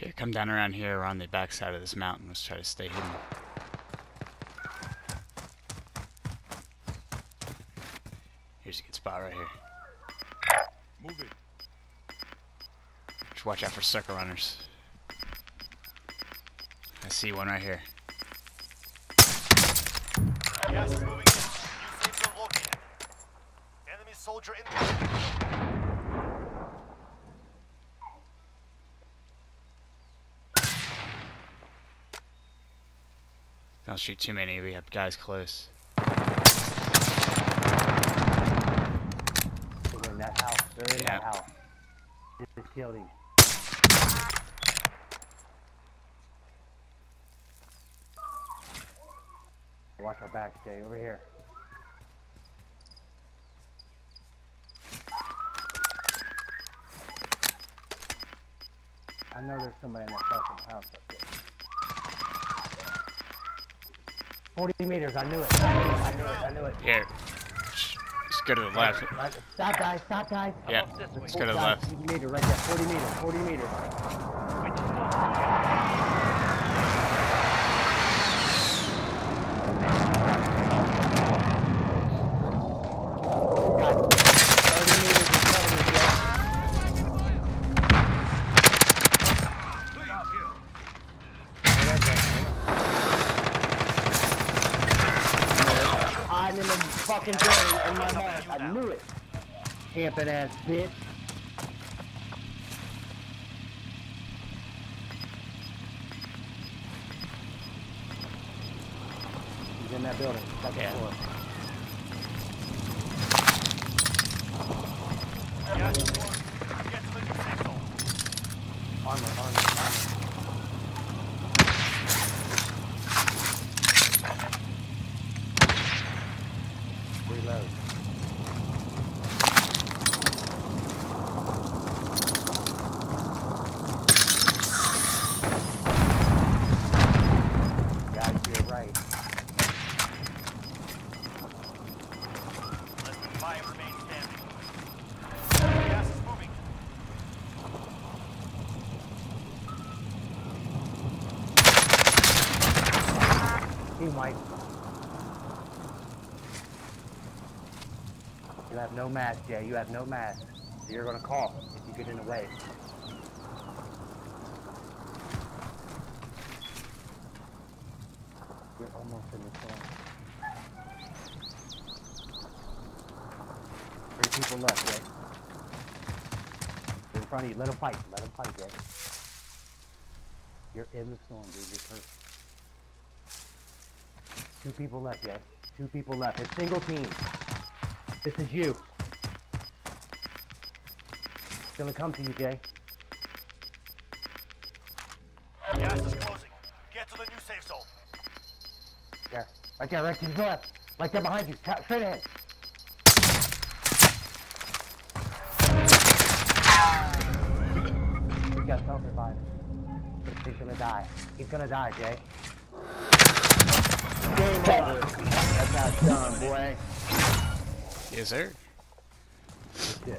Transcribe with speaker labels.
Speaker 1: Here, come down around here, around the back side of this mountain. Let's try to stay hidden. Here's a good spot right here.
Speaker 2: Move it.
Speaker 1: Just watch out for sucker runners. I see one right here.
Speaker 3: Gas is moving in. New safe zone located. Enemy soldier in.
Speaker 1: Don't shoot too many. We have guys close.
Speaker 4: They're in that house. They're in that
Speaker 1: Yeah.
Speaker 4: house. Killed him. Watch our backs, Jay. Over here. I know there's somebody in that fucking house up there. 40 meters, I knew it. I knew it, I knew it, I knew it.
Speaker 1: Here. Let's go to the left.
Speaker 4: Stop, guys, stop, guys.
Speaker 1: Yeah. Let's go to the left.
Speaker 4: 40 meter, right there, 40 meters, 40 meters. Got 30 meters in front of me, Joe. Hiding in the fucking building in my mouth. I knew it. Camping ass bitch. He's in that building, second
Speaker 1: Yeah.
Speaker 4: floor.
Speaker 3: Gas is moving. Get to the new safe zone.
Speaker 4: Armor, armor. Reload. Guys, to your right.
Speaker 3: Less than five remain standing. Gas is moving.
Speaker 4: Team white. You have no mask, Jay. You have no mask. So you're gonna call if you get in the way. You're almost in the corner. Three people left, Jay. They're in front of you. Let them fight. Let them fight, Jay. You're in the storm, dude. You're hurt. Two people left, Jay. Two people left. It's single team. This is you. It's gonna come to you, Jay.
Speaker 3: Gas is closing. Get to the new safe zone.
Speaker 4: There. Right there, right to the left. Right there behind you. Ta- Straight ahead. We got self-revive. He's gonna die. He's gonna die, Jay. Game over. That's how it's done, boy.
Speaker 1: Yes, sir.
Speaker 4: Good.